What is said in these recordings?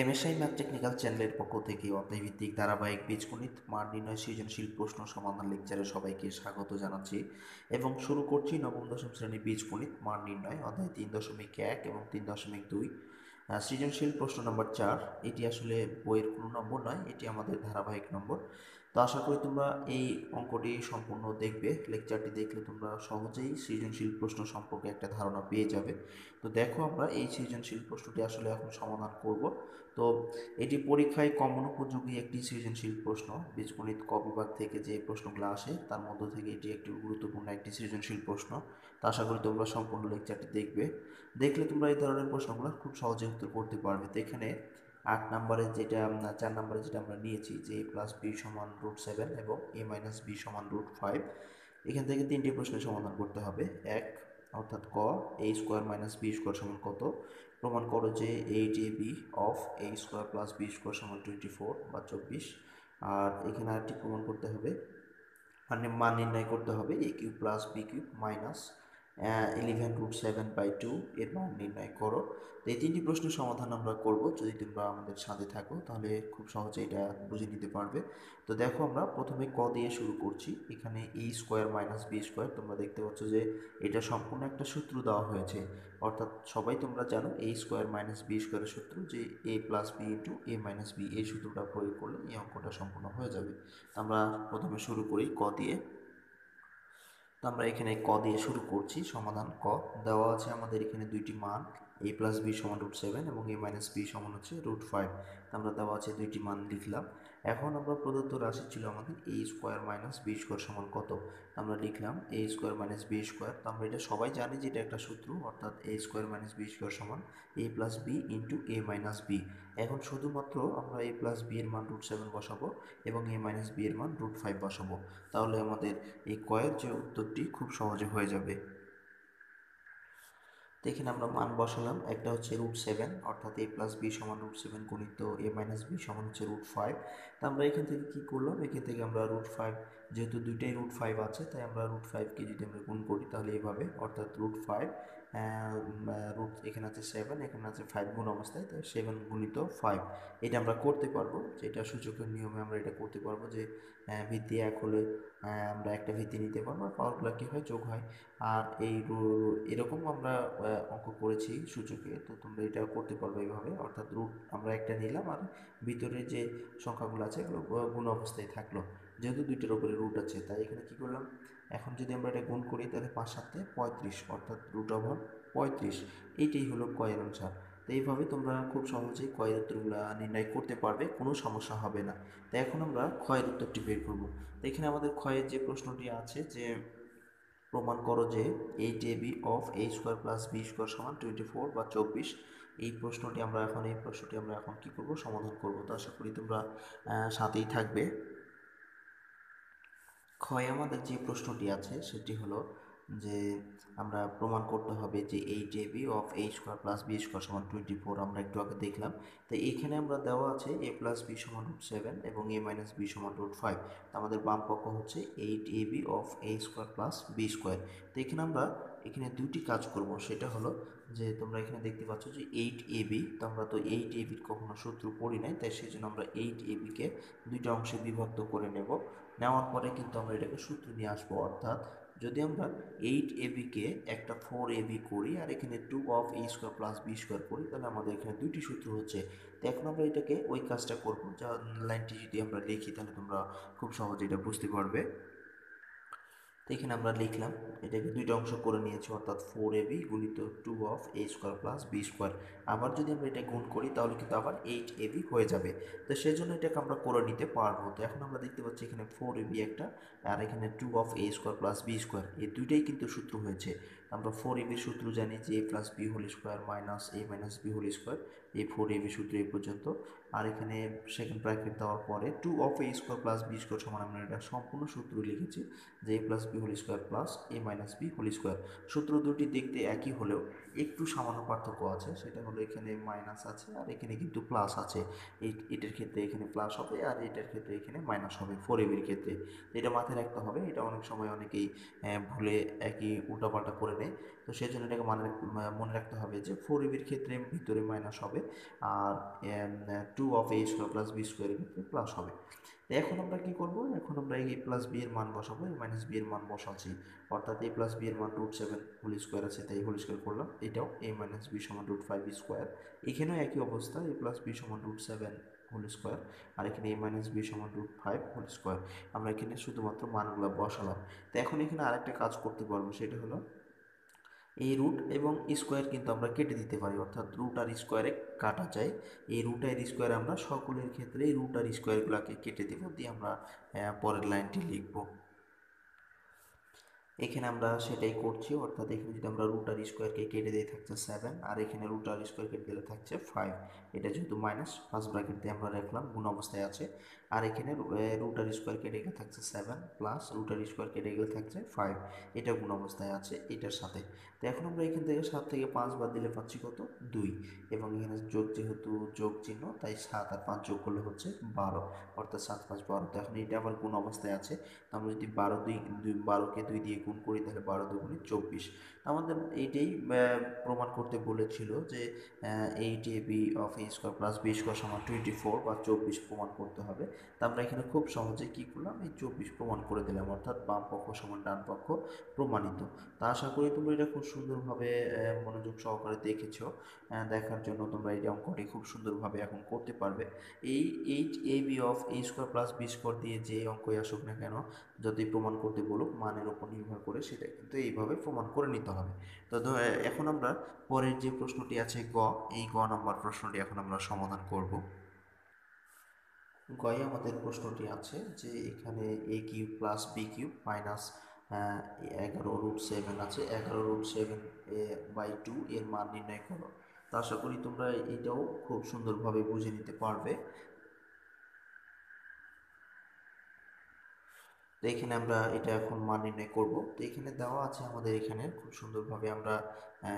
MSI math technical চ্যানেলের পক্ষ থেকে অধ্যায়ভিত্তিক ধারাবাহিক বীজগণিত মান নির্ণয়, সৃজনশীল প্রশ্ন সমাধান লেকচারে সবাইকে স্বাগত জানাচ্ছি এবং শুরু করছি নবম, দশম শ্রেণি বীজগণিত মান নির্ণয়, অধ্যায় তিন দশমিক এক এবং তিন দশমিক দুই। সৃজনশীল প্রশ্ন নম্বর চার, এটি আসলে বইয়ের কোনো নম্বর নয়, এটি আমাদের ধারাবাহিক নম্বর। তো আশা করি তোমরা এই অঙ্কটি সম্পূর্ণ দেখবে। লেকচারটি দেখলে তোমরা সহজেই সৃজনশীল প্রশ্ন সম্পর্কে একটা ধারণা পেয়ে যাবে। তো দেখো আমরা এই সৃজনশীল প্রশ্নটি আসলে এখন সমাধান করব। তো এটি পরীক্ষায় কমন উপযোগী একটি সৃজনশীল প্রশ্ন। বীজগণিত ক থেকে যে প্রশ্নগুলো আসে, তার মধ্য থেকে এটি একটি গুরুত্বপূর্ণ একটি সৃজনশীল প্রশ্ন। তা আশা করি তোমরা সম্পূর্ণ লেকচারটি দেখবে। দেখলে তোমরা এই ধরনের প্রশ্নগুলো খুব সহজে উত্তর করতে পারবে। তো এখানে আট নম্বরে যেটা চার নম্বরে যেটা আমরা নিয়েছি যে এ প্লাস বি সমান রুট সেভেন এবং এ মাইনাস বি সমান রুট ফাইভ এখান থেকে তিনটি প্রশ্নের সমাধান করতে হবে। এক, অর্থাৎ ক A square minus B square সমান কত? প্রমাণ করো যে eight A B of A square plus B square সমান টোয়েন্টি ফোর বা চব্বিশ। আর এখানে আরেকটি প্রমাণ করতে হবে। মানে মান নির্ণয় করতে হবে A cube plus B cube minus eleven root seven by two এর মান নির্ণয় করো। তো এই তিনটি প্রশ্নের সমাধান আমরা করব। যদি তোমরা আমাদের সাথে থাকো, তাহলে খুব সহজে এটা বুঝে নিতে পারবে। তো দেখো আমরা প্রথমে ক দিয়ে শুরু করছি। এখানে A square minus B square তোমরা দেখতে পাচ্ছ যে এটা সম্পূর্ণ একটা সূত্র দেওয়া হয়েছে। অর্থাৎ সবাই তোমরা জানো এ স্কোয়ার মাইনাস বি স্কোয়ারের সূত্র যে A plus B into A minus B এই সূত্রটা প্রয়োগ করলে এই অঙ্কটা সম্পূর্ণ হয়ে যাবে। আমরা প্রথমে শুরু করি ক দিয়ে। তো আমরা এখানে ক দিয়ে শুরু করছি, সমাধান ক। দেওয়া আছে আমাদের এখানে দুইটি মান এ প্লাস বি সমান রুট সেভেন এবং এ মাইনাস বি সমান হচ্ছে রুট ফাইভ আমরা দেওয়া আছে দুইটি মান লিখলাম। এখন আমরা প্রদত্ত রাশি ছিল আমাদের A square minus B square সমান কত? আমরা লিখলাম A square minus B square তো আমরা এটা সবাই জানি যে এটা একটা সূত্র, অর্থাৎ A square minus B square সমান A plus B into A minus B এখন শুধুমাত্র আমরা এ প্লাস বি এর মান রুট সেভেন বসাবো এবং এ মাইনাস বি এর মান রুট ফাইভ বসাবো। তাহলে আমাদের এই কয়ের যে উত্তরটি খুব সহজে হয়ে যাবে। তো আমরা মান বসালাম, একটা হচ্ছে রুট সেভেন অর্থাৎ এ প্লাস বি সমান রুট সেভেন গণিত এ মাইনাস বি সমান হচ্ছে রুট ফাইভ তো আমরা এখান থেকে কী করলাম? এখান থেকে আমরা রুট ফাইভ যেহেতু দুইটাই রুট ফাইভ আছে, তাই আমরা রুট ফাইভকে যদি আমরা গুণ করি তাহলে এভাবে, অর্থাৎ রুট ফাইভ রুট এখানে আছে সেভেন এখানে আছে ফাইভ গুণ অবস্থায়, তো সেভেন গুণিত ফাইভ এটা আমরা করতে পারব, যেটা সূচকের নিয়মে আমরা এটা করতে পারব যে ভিত্তি এক হলে আমরা একটা ভিত্তি নিতে পারব আর পাওয়ারগুলো কী হয়? যোগ হয়। আর এই এরকম আমরা অঙ্ক করেছি সূচকে, তো তোমরা এটা করতে পারবে এইভাবে। অর্থাৎ রুট আমরা একটা নিলাম আর ভিতরে যে সংখ্যাগুলো আছে এগুলো গুণ অবস্থায় থাকল। যেহেতু দুইটার উপরে রুট আছে, তাই এখানে কী করলাম? এখন যদি আমরা এটা গুণ করি, তাহলে পাঁচ সাথে পঁয়ত্রিশ, অর্থাৎ রুট ওভার পঁয়ত্রিশ। এইটাই হলো কয়ের অনুসার তো এইভাবে তোমরা খুব সহজেই কয়ের উত্তরগুলো নির্ণয় করতে পারবে, কোনো সমস্যা হবে না। তো এখন আমরা ক্ষয়ের উত্তরটি বের করব। তো এখানে আমাদের ক্ষয়ের যে প্রশ্নটি আছে যে, প্রমাণ করো যে eight A B of A square plus B square সমান টোয়েন্টি ফোর বা চব্বিশ, এই প্রশ্নটি আমরা এখন, এই প্রশ্নটি আমরা এখন কী করব? সমাধান করব। তো আশা করি তোমরা সাথেই থাকবে। ক্ষয় আমাদের যে প্রশ্নটি আছে সেটি হলো যে আমরা প্রমাণ করতে হবে যে eight A B of A square plus B square সমান টোয়েন্টি ফোর আমরা একটু আগে দেখলাম। তো এখানে আমরা দেওয়া আছে এ প্লাস বি সমান রুট সেভেন এবং এ মাইনাস বি সমান রুট ফাইভ আমাদের বাম পক্ষ হচ্ছে eight A B of A square plus B square তো এখানে আমরা এখানে দুটি কাজ করব, সেটা হলো যে তোমরা এখানে দেখতে পাচ্ছ যে এইট এ বি তো আমরা তো এইট এ বির কখনো সূত্র পড়ি নাই, তাই সেই জন্য আমরা এইট এ বিকে দুইটা অংশে বিভক্ত করে নেব। নেওয়ার পরে কিন্তু আমরা এটাকে সূত্র নিয়ে আসব, অর্থাৎ যদি আমরা এইট এ বিকে একটা ফোর এ বি করি আর এখানে two of A square plus B square করি, তাহলে আমাদের এখানে দুইটি সূত্র হচ্ছে। তো এখন আমরা এটাকে ওই কাজটা করব। যা লাইনটি যদি আমরা লিখি, তাহলে তোমরা খুব সহজে এটা বুঝতে পারবে। তো এখানে আমরা লিখলাম, এটাকে দুইটা অংশ করে নিয়েছি, অর্থাৎ ফোর এ বি গুণিত two of A square plus B square আবার যদি আমরা এটা গুণ করি, তাহলে কিন্তু আবার এইট এ বি হয়ে যাবে। তো সেই জন্য এটাকে আমরা করে নিতে পারব। তো এখন আমরা দেখতে পাচ্ছি এখানে ফোর এ বি একটা, আর এখানে two of A square plus B square এই দুইটাই কিন্তু সূত্র হয়েছে। আমরা ফোর এবি সূত্র জানি যে A plus B whole square minus A minus B whole square A four AB সূত্র এই পর্যন্ত। আর এখানে সেকেন্ড ব্র্যাকেট দেওয়ার পরে two of A square plus B square সমান আমরা এটা সম্পূর্ণ সূত্র লিখেছি যে A plus B whole square plus A minus B whole square সূত্র দুটি দেখতে একই হলেও একটু সামান্য পার্থক্য আছে, সেটা হলো এখানে মাইনাস আছে আর এখানে কিন্তু প্লাস আছে। এটার ক্ষেত্রে এখানে প্লাস হবে আর এটার ক্ষেত্রে এখানে মাইনাস হবে ফোর এবির ক্ষেত্রে। এটা মাথায় রাখতে হবে, এটা অনেক সময় অনেকেই ভুলে একই উল্টাপাল্টা করে করে তো সেই জন্য এটাকে মানে মনে রাখতে হবে যে ফোর এবির ক্ষেত্রে ভিতরে মাইনাস হবে আর two of A square plus B স্কোয়ারের ক্ষেত্রে প্লাস হবে। এখন আমরা কি করব? এখন আমরা এই প্লাস বি এর মান বসাবো এই মাইনাস বি এর মান বসাচ্ছি। অর্থাৎ এ প্লাস বি এর মান রুট সেভেন হোল স্কোয়ার আছে, তাই হোল স্কোয়ার করলাম। এটাও এ মাইনাস বি সমান রুট ফাইভ স্কোয়ার এখানেও একই অবস্থা এ প্লাস বি সমান রুট সেভেন হোল স্কোয়ার আর এখানে এ মাইনাস বি সমান রুট ফাইভ হোল স্কোয়ার আমরা এখানে শুধুমাত্র মানগুলো বসালাম। তো এখন এখানে আরেকটা কাজ করতে পারব, সেটা হলো এই রুট এবং স্কোয়ার কিন্তু আমরা কেটে দিতে পারি, অর্থাৎ রুট আর স্কোয়ারে কাটা যায়। এই রুট আর স্কোয়ার আমরা সকলের ক্ষেত্রে এই রুট আর স্কোয়ারগুলোকে কেটে দেবো, দিয়ে আমরা পরের লাইনটি লিখব। এখানে আমরা সেটাই করছি, অর্থাৎ এখানে যদি আমরা রুট আর স্কোয়ারকে কেটে দিয়ে থাকছে সেভেন আর এখানে রুট আর স্কোয়ার কেটে দিলে থাকছে ফাইভ এটা যেহেতু মাইনাস ফার্স্ট ব্র্যাকেট দিয়ে আমরা রাখলাম, গুণ অবস্থায় আছে। আর এখানে রুট আর স্কোয়ার কেটে গেলে থাকছে সেভেন প্লাস রুট আর স্কোয়ার কেটে গেলে থাকছে ফাইভ এটা গুণ অবস্থায় আছে এটার সাথে। তো এখন আমরা এখান থেকে সাত থেকে পাঁচ বাদ দিলে পাচ্ছি কত? দুই, এবং এখানে যোগ যেহেতু যোগ চিহ্ন, তাই সাত আর পাঁচ যোগ করলে হচ্ছে বারো, অর্থাৎ সাত পাঁচ বারো। তো এখন এটা আবার গুণ অবস্থায় আছে। তো আমরা যদি বারো দুই দুই, বারোকে দুই দিয়ে গুণ করি তাহলে বারো দুগুণে চব্বিশ। আমাদের এইটাই প্রমাণ করতে বলেছিল যে eight a b of a square plus b square সমান টোয়েন্টি ফোর বা চব্বিশ প্রমাণ করতে হবে। তা আমরা এখানে খুব সহজে কী করলাম? এই চব্বিশ প্রমাণ করে দিলাম, অর্থাৎ বাম পক্ষ সমান ডান পক্ষ প্রমাণিত। তা আশা করি তোমরা এটা খুব সুন্দরভাবে মনোযোগ সহকারে দেখেছ। দেখার জন্য তোমরা এই অঙ্কটি খুব সুন্দরভাবে এখন করতে পারবে। এই H a b of a square plus b square দিয়ে যে অঙ্কই আসুক না কেন যদি প্রমাণ করতে বলুক, মানের উপর নির্ভর করে সেটা কিন্তু এইভাবে প্রমাণ করে নিতে হবে। তো এখন আমরা পরের যে প্রশ্নটি আছে গ, এই গ নম্বর প্রশ্নটি এখন আমরা সমাধান করব। গয়ে আমাদের প্রশ্নটি আছে যে এখানে a cube plus b cube minus এগারো রুট সেভেন আছে। এগারো root seven a by two এর মান নির্ণয় করো। তো আশা করি তোমরা এটাও খুব সুন্দরভাবে বুঝে নিতে পারবে। তো এখানে আমরা এটা এখন মান নির্ণয় করব। তো এখানে দেওয়া আছে আমাদের এখানে, খুব সুন্দরভাবে আমরা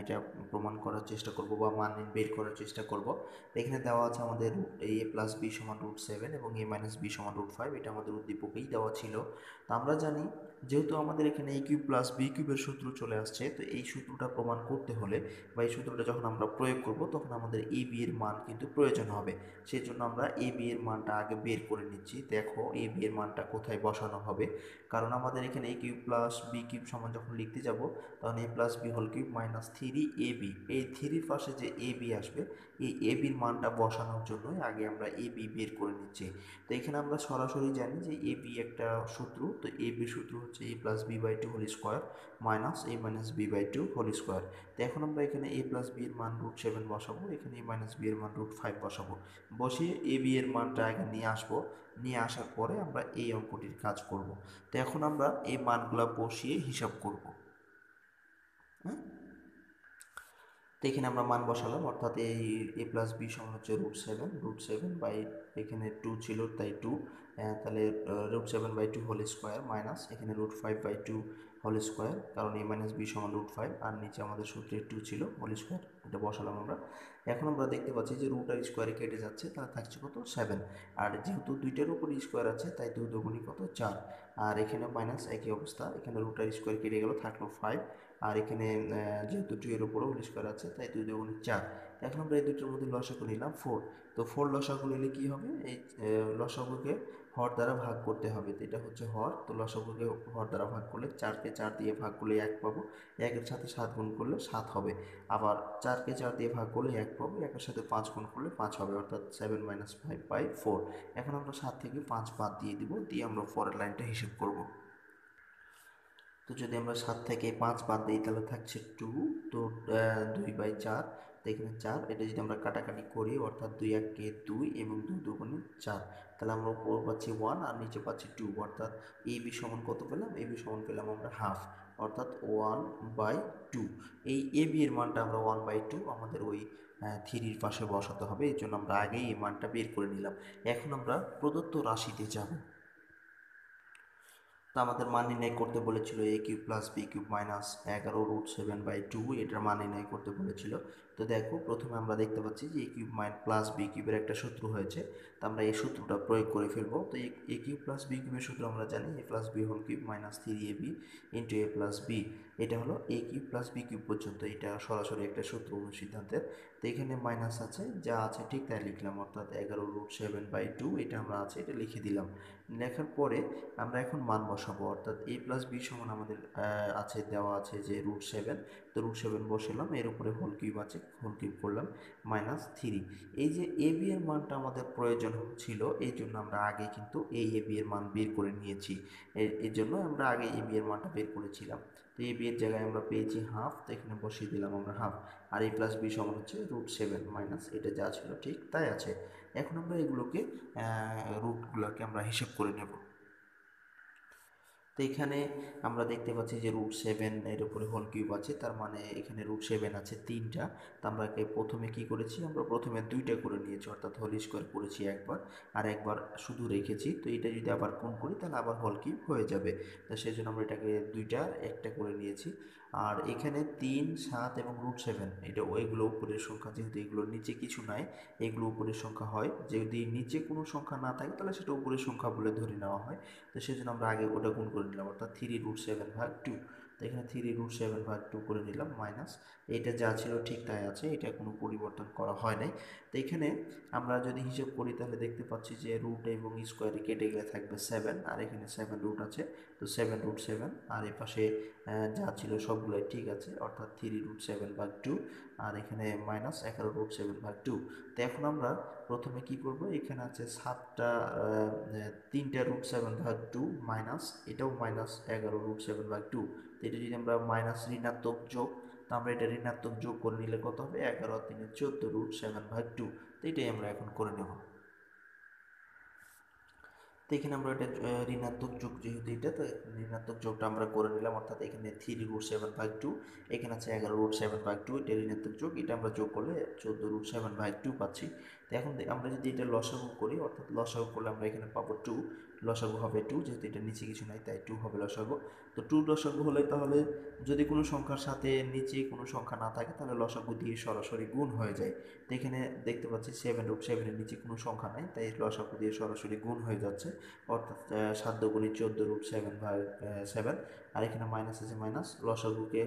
এটা প্রমাণ করার চেষ্টা করব বা মান বের করার চেষ্টা করব। এখানে দেওয়া আছে আমাদের এ প্লাস বি সমান রুট সেভেন এবং এ মাইনাস বি সমান রুট ফাইভ এটা আমাদের উদ্দীপকেই দেওয়া ছিল। তো আমরা জানি, যেহেতু আমাদের এখানে এ কিউব প্লাস বি কিউবের সূত্র চলে আসছে, তো এই সূত্রটা প্রমাণ করতে হলে বা এই সূত্রটা যখন আমরা প্রয়োগ করব, তখন আমাদের এ বি এর মান কিন্তু প্রয়োজন হবে। সেই জন্য আমরা এ বি এর মানটা আগে বের করে নিচ্ছি। দেখো এ বি এর মানটা কোথায় বসানো হবে? কারণ আমাদের এখানে a cube plus b cube সমান যখন লিখতে যাব, তখন a plus b whole cube minus three a b এই থ্রির পাশে যে এ বি আসবে, এই এ বির মানটা বসানোর জন্যই আগে আমরা এ বি বের করে নিচ্ছি। তো এখানে আমরা সরাসরি জানি যে এ বি একটা সূত্র, তো এ বি সূত্র হচ্ছে a plus b by two whole square minus a minus b by two whole square তো এখন আমরা এখানে এ প্লাস বি এর মান রুট সেভেন বসাবো, এখানে এ মাইনাস বি এর মান রুট ফাইভ বসাবো। বসিয়ে এ বি এর মানটা আগে নিয়ে আসব, নিয়ে আসার পরে আমরা এই অঙ্কটির কাজ করব। তো এখন আমরা এই মানগুলো বসিয়ে হিসাব করব হ্যাঁ তো এখানে আমরা মান বসালাম, অর্থাৎ এই এ প্লাস বি সমান হচ্ছে root seven root seven by এখানে টু ছিল, তাই টু তাহলে root seven by two whole square minus এখানে root five by two whole square কারণ এ মাইনাস বি সমান রুট ফাইভ আর নিচে আমাদের সূত্রে টু ছিল হোল স্কোয়ার এটা বসালাম আমরা। এখন আমরা দেখতে পাচ্ছি যে রুট আর স্কোয়ারে কেটে যাচ্ছে তাহলে থাকছে কত? সেভেন আর যেহেতু দুইটার উপর স্কোয়ার আছে, তাই দুই দুগুণি কত? চার। আর এখানে মাইনাস একই অবস্থা। এখানে রুট আর স্কোয়ার কেটে গেল, থাকল ফাইভ আর এখানে যেহেতু টু এর উপরেও স্কোয়ার আছে, তাই দুই দুগুণি চার। এখন আমরা এই দুটোর মধ্যে লসাগু নিলাম ফোর তো ফোর লসাগু নিলে কী হবে? এই লসাগুকে হর দ্বারা ভাগ করতে হবে। তো এটা হচ্ছে হর, তো লসাগুকে হর দ্বারা ভাগ করলে চারকে চার দিয়ে ভাগ করলে এক পাবো। একের সাথে সাত গুণ করলে সাত হবে। আবার চারকে চার দিয়ে ভাগ করলে এক পাবো, একের সাথে পাঁচ গুণ করলে পাঁচ হবে, অর্থাৎ seven minus five by four এখন আমরা সাত থেকে পাঁচ বাদ দিয়ে দিব, দিয়ে আমরা পরের লাইনটা হিসেব করব। তো যদি আমরা সাত থেকে পাঁচ বাদ দিই, তাহলে থাকছে টু তো দুই বাই চার এখানে চার, এটা যদি আমরা কাটাকাটি করি, অর্থাৎ দুই এককে দুই এবং দুই দুগুণে চার, তাহলে আমরা উপর পাচ্ছি ওয়ান আর নিচে পাচ্ছি টু অর্থাৎ এ বি সমান কত পেলাম? এ বি সমান পেলাম আমরা হাফ অর্থাৎ ওয়ান বাই টু এই এ বি এর মানটা আমরা ওয়ান বাই টু আমাদের ওই থ্রির পাশে বসাতে হবে, এর জন্য আমরা আগেই এই মানটা বের করে নিলাম। এখন আমরা প্রদত্ত রাশিতে যাব। তো আমাদের মান নির্ণয় করতে বলেছিল a cube plus b cube minus এগারো রুট সেভেন বাই টু এটার মান নির্ণয় করতে বলেছিল। তো দেখো, প্রথমে আমরা দেখতে পাচ্ছি যে a cube mine plus b কিউবের একটা সূত্র হয়েছে। তো আমরা এই সূত্রটা প্রয়োগ করে ফেলব। তো এ কিউব প্লাস বি কিউবের সূত্র আমরা জানি। A plus b whole cube minus three a b into a plus b এটা হলো a cube plus b cube পর্যন্ত। এটা সরাসরি একটা সূত্র অনুসিদ্ধান্তের তো এখানে মাইনাস আছে। যা আছে ঠিক তাই লিখলাম। অর্থাৎ এগারো রুট সেভেন বাই টু এটা আমরা আছে, এটা লিখে দিলাম। লেখার পরে আমরা এখন মান বসাবো। অর্থাৎ এ প্লাস বি সমান আমাদের আছে, দেওয়া আছে যে রুট সেভেন তো রুট সেভেন বসালাম, এর উপরে হোল কিউব আছে হোল কিউব করলাম মাইনাস থ্রি এই যে এ বি এর মানটা আমাদের প্রয়োজন ছিল, এই জন্য আমরা আগে কিন্তু এই এ বি এর মান বের করে নিয়েছি। এর জন্য আমরা আগে এ বি এর মানটা বের করেছিলাম। তো এ বি এর জায়গায় আমরা পেয়েছি হাফ তো এখানে বসিয়ে দিলাম আমরা হাফ আর এ প্লাস বি সমান হচ্ছে রুট সেভেন মাইনাস এটা যা ছিল ঠিক তাই আছে। এখন আমরা এগুলোকে রুটগুলোকে আমরা হিসেব করে নেব। তো এখানে আমরা দেখতে পাচ্ছি যে রুট সেভেন এর উপরে হোল কিউব আছে, তার মানে এখানে রুট সেভেন আছে তিনটা। তো আমরা প্রথমে কি করেছি? আমরা প্রথমে দুইটা করে নিয়েছি, অর্থাৎ হোল স্কোয়ার করেছি একবার, আর একবার শুধু রেখেছি। তো এটা যদি আবার কোন করি, তাহলে আবার হোল কিউব হয়ে যাবে। তো সেই জন্য আমরা এটাকে দুইটা একটা করে নিয়েছি। আর এখানে তিন, সাত এবং রুট সেভেন এটা ওইগুলো উপরের সংখ্যা, যেহেতু এগুলোর নিচে কিছু নাই, এগুলো উপরের সংখ্যা হয়। যদি নিচে কোনো সংখ্যা না থাকে, তাহলে সেটা উপরের সংখ্যা বলে ধরে নেওয়া হয়। তো সেই জন্য আমরা আগে ওটা গুণ করে নিলাম অর্থাৎ থ্রি রুট সেভেন ভাগ টু তো এখানে থ্রি রুট সেভেন ভাগ টু করে নিলাম মাইনাস এটা যা ছিল ঠিক তাই আছে, এটা কোনো পরিবর্তন করা হয় নাই। তো এখানে আমরা যদি হিসেব করি, তাহলে দেখতে পাচ্ছি যে রুট এবং স্কোয়ারে কেটে গেলে থাকবে সেভেন আর এখানে সেভেন রুট আছে। তো সেভেন রুট সেভেন আর এ পাশে যা ছিল সবগুলোই ঠিক আছে, অর্থাৎ থ্রি রুট সেভেন ভাগ টু আর এখানে মাইনাস এগারো রুট সেভেন ভাগ টু তো এখন আমরা প্রথমে কি করব? এখানে আছে সাতটা তিনটা রুট সেভেন ভাগ টু মাইনাস এটাও মাইনাস এগারো রুট সেভেন ভাগ টু এটা যদি আমরা মাইনাস ঋণাত্মক যোগ, তো আমরা এটা ঋণাত্মক যোগ করে নিলে কত হবে? এগারো তিনে চোদ্দ রুট সেভেন ভাগ টু তো এটাই আমরা এখন করে নেব। তো এখানে আমরা এটা ঋণাত্মক যোগ যেহেতু এটা, তো ঋণাত্মক যোগটা আমরা করে নিলাম, অর্থাৎ এখানে থ্রি রুট সেভেন ভাগ টু এখানে আছে এগারো রুট সেভেন ভাগ টু এটা ঋণাত্মক যোগ, এটা আমরা যোগ করলে চোদ্দ রুট সেভেন ভাগ টু পাচ্ছি। এখন আমরা যদি এটা লসাগু করি, অর্থাৎ লসাগু করলে আমরা এখানে পাবো টু লসাগু হবে টু যেহেতু এটা নিচে কিছু নাই, তাই টু হবে লসাগু। তো টু লসাগু হলে তাহলে যদি কোনো সংখ্যার সাথে নিচে কোনো সংখ্যা না থাকে, তাহলে লসাগু দিয়ে সরাসরি গুণ হয়ে যায়। তো এখানে দেখতে পাচ্ছি সেভেন রুট সেভেনের নিচে কোনো সংখ্যা নাই, তাই লসাগু দিয়ে সরাসরি গুণ হয়ে যাচ্ছে। অর্থাৎ সাত গুণি চোদ্দ রুট সেভেন ভাগ সেভেন আর এখানে মাইনাস আছে মাইনাস লসাগুকে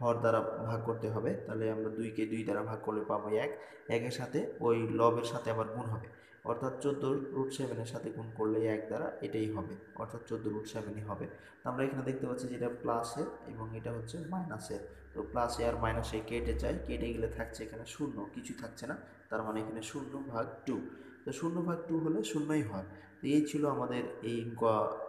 হর দ্বারা ভাগ করতে হবে, তাহলে আমরা দুইকে দুই দ্বারা ভাগ করলে পাবো এক। একের সাথে ওই লবের সাথে আবার গুণ হবে। অর্থাৎ চোদ্দ রুট সেভেনের সাথে গুণ করলে এক দ্বারা এটাই হবে। অর্থাৎ চোদ্দ রুট সেভেনই হবে। তো আমরা এখানে দেখতে পাচ্ছি যেটা প্লাসের এবং এটা হচ্ছে মাইনাসের তো প্লাসে আর মাইনাসে কেটে যায়। কেটে গেলে থাকছে এখানে শূন্য কিছু থাকছে না। তার মানে এখানে শূন্য ভাগ টু তো শূন্য ভাগ টু হলে শূন্যই হয়। তো এই ছিল আমাদের এই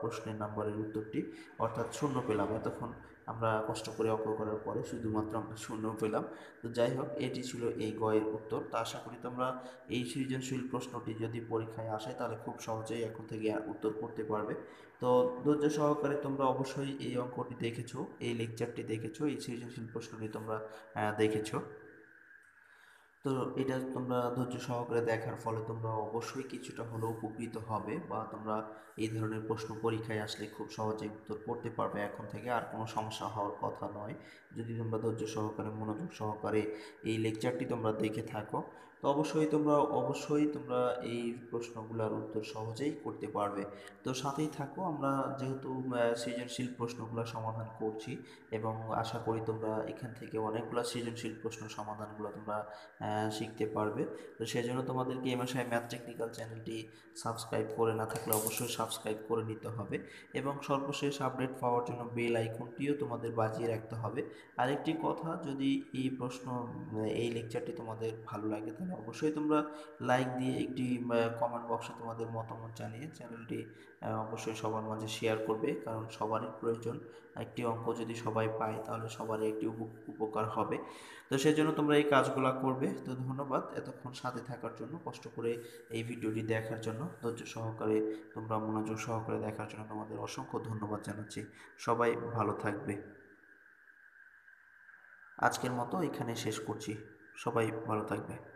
প্রশ্নের নাম্বারের উত্তরটি। অর্থাৎ শূন্য পেলাম। এতক্ষণ আমরা কষ্ট করে অঙ্ক করার পরে শুধুমাত্র আমরা শূন্য পেলাম। তো যাই হোক, এটি ছিল এই গয়ের উত্তর। তা আশা করি তোমরা এই সৃজনশীল প্রশ্নটি যদি পরীক্ষায় আসে, তাহলে খুব সহজেই এখন থেকে উত্তর করতে পারবে। তো ধৈর্য সহকারে তোমরা অবশ্যই এই অঙ্কটি দেখেছ, এই লেকচারটি দেখেছ, এই সৃজনশীল প্রশ্নটি তোমরা দেখেছ। তো এটা তোমরা ধৈর্য সহকারে দেখার ফলে তোমরা অবশ্যই কিছুটা হলেও উপকৃত হবে বা তোমরা এই ধরনের প্রশ্ন পরীক্ষায় আসলে খুব সহজেই উত্তর করতে পারবে। এখন থেকে আর কোনো সমস্যা হওয়ার কথা নয়। যদি তোমরা ধৈর্য সহকারে, মনোযোগ সহকারে এই লেকচারটি তোমরা দেখে থাকো তো অবশ্যই তোমরা অবশ্যই তোমরা এই প্রশ্নগুলোর উত্তর সহজেই করতে পারবে। তো সাথেই থাকো, আমরা যেহেতু সৃজনশীল প্রশ্নগুলো সমাধান করছি এবং আশা করি তোমরা এখান থেকে অনেকগুলো সৃজনশীল প্রশ্ন সমাধানগুলো তোমরা শিখতে পারবে। তো সেই জন্য তোমাদেরকে এমএসআই ম্যাথ টেকনিক্যাল চ্যানেলটি সাবস্ক্রাইব করে না থাকলে অবশ্যই সাবস্ক্রাইব করে নিতে হবে এবং সর্বশেষ আপডেট পাওয়ার জন্য বেল আইকনটিও তোমাদের বাজিয়ে রাখতে হবে। আরেকটি কথা, যদি এই প্রশ্ন, এই লেকচারটি তোমাদের ভালো লাগে তাহলে অবশ্যই তোমরা লাইক দিয়ে একটি কমেন্ট বক্সে তোমাদের মতামত জানিয়ে চ্যানেলটি অবশ্যই সবার মাঝে শেয়ার করবে। কারণ সবারই প্রয়োজন। একটি অঙ্ক যদি সবাই পায়, তাহলে সবারই একটি উপকার হবে। তো সেই জন্য তোমরা এই কাজগুলো করবে। তো ধন্যবাদ এতক্ষণ সাথে থাকার জন্য, কষ্ট করে এই ভিডিওটি দেখার জন্য। ধৈর্য সহকারে তোমরা মনোযোগ সহকারে দেখার জন্য তোমাদের অসংখ্য ধন্যবাদ জানাচ্ছি। সবাই ভালো থাকবে। আজকের মতো এখানে শেষ করছি। সবাই ভালো থাকবে।